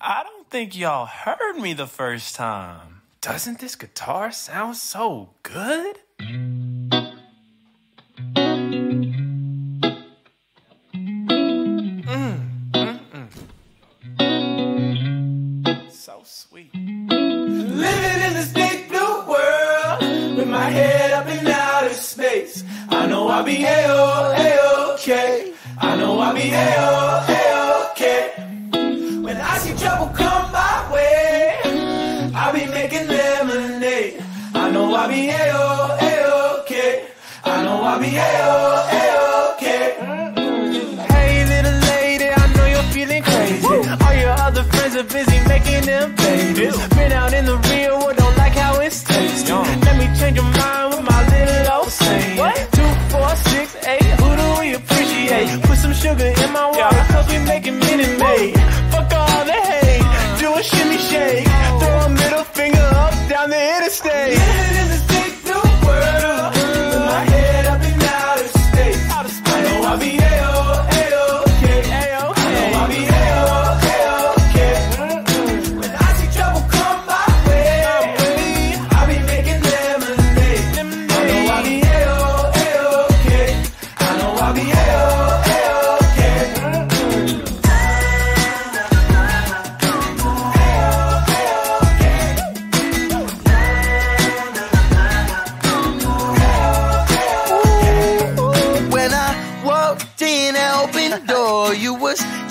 I don't think y'all heard me the first time. Doesn't this guitar sound so good? Mm, mm, mm. So sweet. Living in this big blue world with my head up in outer space. I know I'll be A-O, A-OK. I know I'll be A-O, A-OK. I trouble come my way, I'll be making lemonade. I know I'll be A-O, A-OK. I know I'll be A-O, A-OK. Down the interstate. Living in this big blue world with my head up in outer space. I know I'll be A-O, A-OK. I know I'll be A-O, A-OK. When I see trouble come my way, I'll be making lemonade. I know I'll be A-O, A-OK. I know I'll be A-O, A-OK.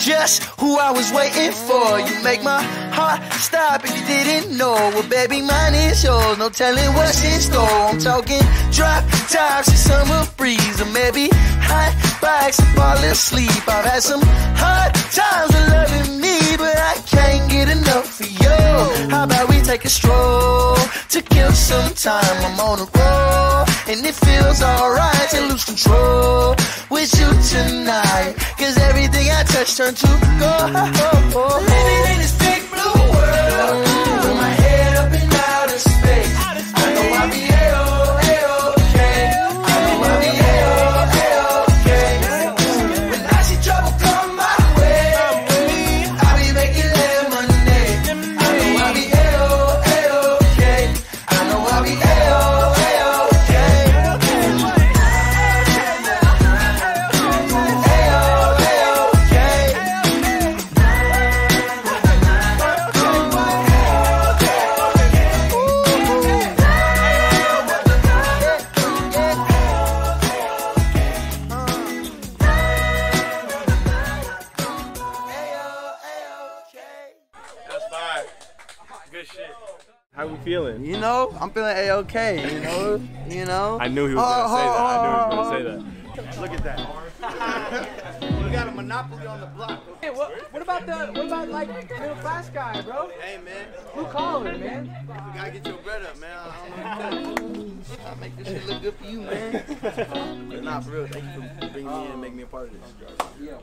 Just who I was waiting for. You make my heart stop if you didn't know. Well, baby, mine is yours. No telling what's in store. I'm talking drop tops and summer breeze, or maybe hot bikes and fall asleep. I've had some hard times with loving me, but I can't get enough of you. How about we take a stroll to kill some time? I'm on a roll, and it feels alright to lose control with you tonight. Cause everything I touch turn to gold. Living in this big blue world with my head Good shit. How we feeling? You know, I'm feeling a okay. You know, you know. I knew he was gonna say that. I knew he was gonna say that. Look at that. we got a monopoly on the block. Hey, what, what about the what about like middle class guy, bro? Hey man, Blue collar, man. you gotta get your bread up, man. I don't know what to. I'll make this shit look good for you, man. but nah, for real, thank you for bringing me in and making me a part of this.